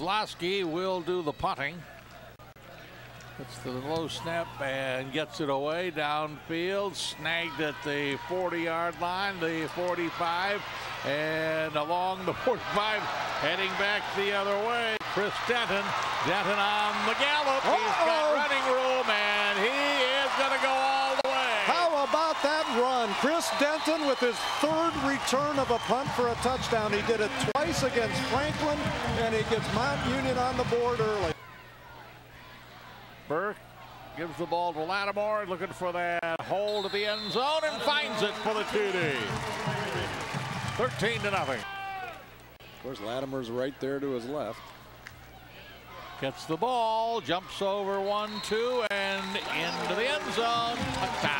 Lasky will do the punting. It's the low snap and gets it away downfield. Snagged at the 40 yard line, the 45, and along the 45, heading back the other way. Chris Denton. Denton on the gallop. -oh. He's got running room, and he is going to go all the way. How about that run? Chris Denton with his third return of a punt for a touchdown. He did it twice against Franklin, and he gets Mount Union on the board early. Burke gives the ball to Lattimore, looking for that hole to the end zone, and finds it for the TD. 13 to nothing. Of course, Lattimore's right there to his left. Gets the ball, jumps over one, two, and into the end zone. Touchdown.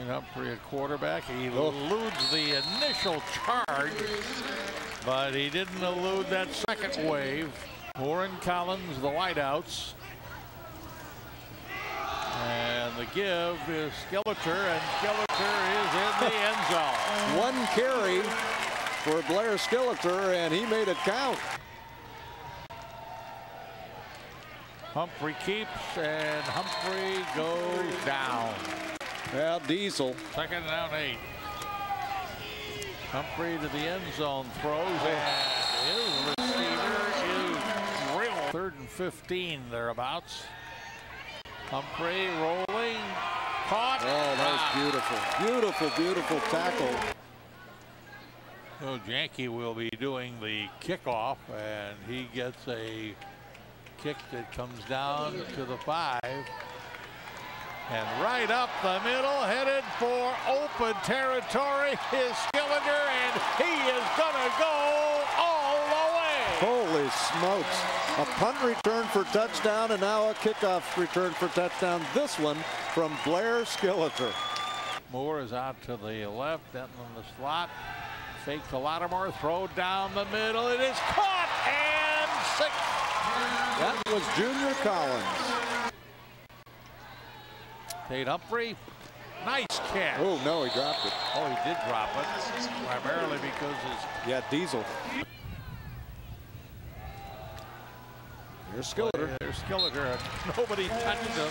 And Humphrey at quarterback. He oh. eludes the initial charge, but he didn't elude that second wave. Warren Collins, the wideouts. And the give is Skilleter, and Skilleter is in the end zone. One carry for Blair Skilleter, and he made it count. Humphrey keeps, and Humphrey goes down. Well, Diesel. Second down eight. Humphrey to the end zone throws, and his receiver is real. Third and 15 thereabouts. Humphrey rolling, caught. Oh, that was ah. beautiful. Beautiful, beautiful tackle. So Janke will be doing the kickoff, and he gets a kick that comes down to the five. And right up the middle, headed for open territory, is Skilleter, and he is going to go all the way. Holy smokes. A punt return for touchdown and now a kickoff return for touchdown. This one from Blair Skilleter. Moore is out to the left, Denton in the slot. Fake to Lattimore, throw down the middle. It is caught and six. That was Junior Collins. Tate Humphrey, nice catch. Oh, no, he dropped it. Oh, he did drop it, This is primarily because his... Yeah, Diesel. There's Skilleter. There's Skilleter. Nobody touched him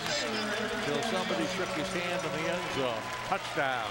until somebody shook his hand in the end zone. Touchdown.